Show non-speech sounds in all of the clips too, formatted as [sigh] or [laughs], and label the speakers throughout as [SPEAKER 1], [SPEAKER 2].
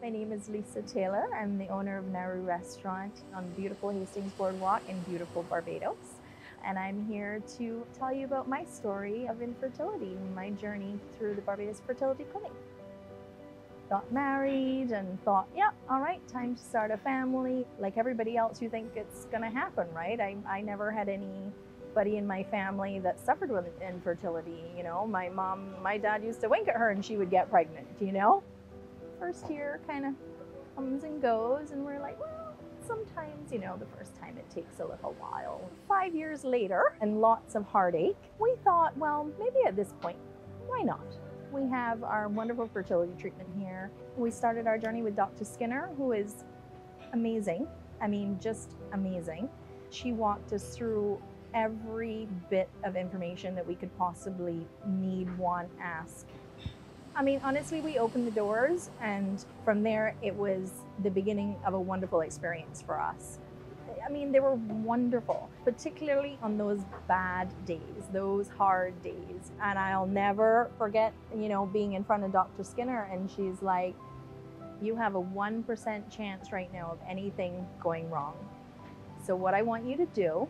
[SPEAKER 1] My name is Lisa Taylor. I'm the owner of Naru Restaurant on beautiful Hastings Boardwalk in beautiful Barbados. And I'm here to tell you about my story of infertility, my journey through the Barbados Fertility Clinic. Got married and thought, yeah, all right, time to start a family. Like everybody else, you think it's going to happen, right? I, I never had anybody in my family that suffered with infertility. You know, my mom, my dad used to wink at her and she would get pregnant, you know? First year kind of comes and goes, and we're like, well, sometimes, you know, the first time it takes a little while. Five years later, and lots of heartache, we thought, well, maybe at this point, why not? We have our wonderful fertility treatment here. We started our journey with Dr. Skinner, who is amazing. I mean, just amazing. She walked us through every bit of information that we could possibly need, want, ask. I mean, honestly, we opened the doors, and from there, it was the beginning of a wonderful experience for us. I mean, they were wonderful, particularly on those bad days, those hard days. And I'll never forget, you know, being in front of Dr. Skinner, and she's like, You have a 1% chance right now of anything going wrong. So, what I want you to do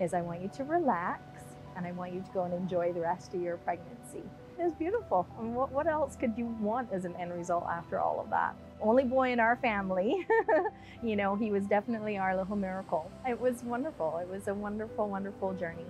[SPEAKER 1] is, I want you to relax and I want you to go and enjoy the rest of your pregnancy. It was beautiful. I mean, what, what else could you want as an end result after all of that? Only boy in our family. [laughs] you know, he was definitely our little miracle. It was wonderful. It was a wonderful, wonderful journey.